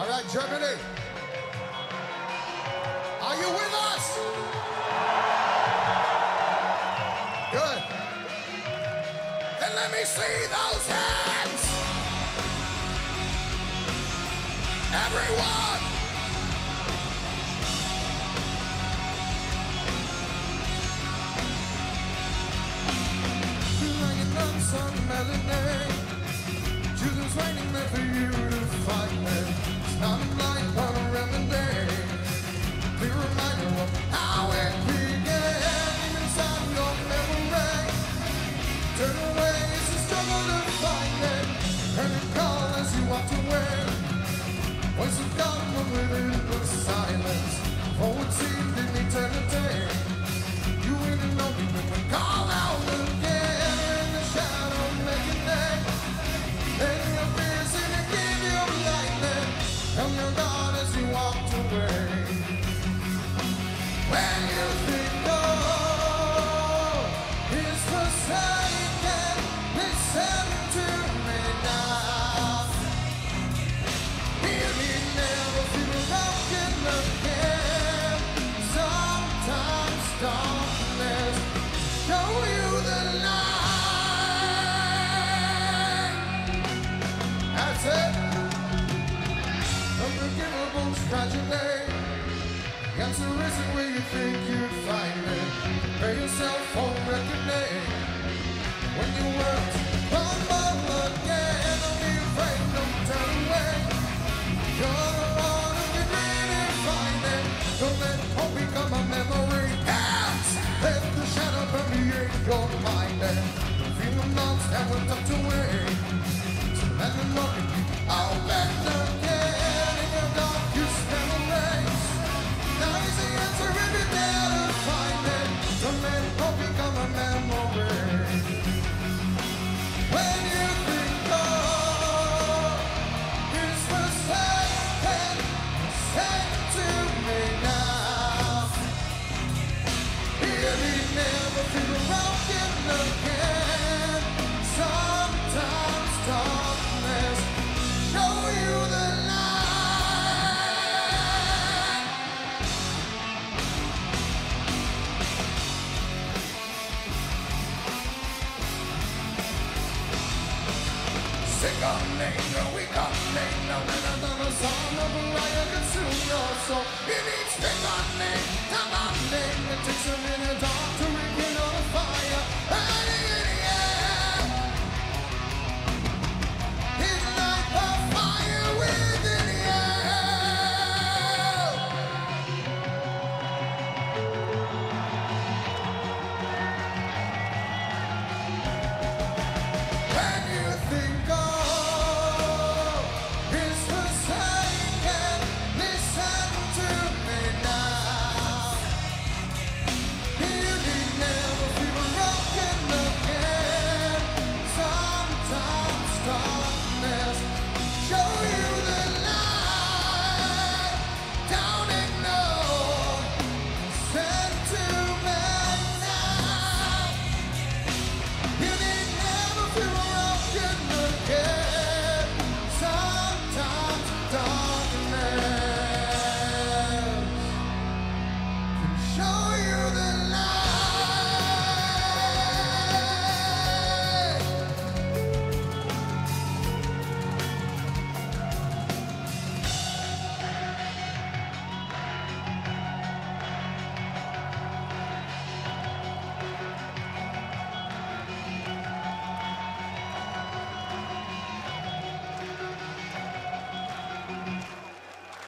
All right, Germany. Are you with us? Good. And let me see those hands. Everyone. Like an unsung melody. Cancer isn't where you think you'd find it. Pay yourself home, recognize when your world's Sick of me, no, we got me, no, and the song of a liar. dark.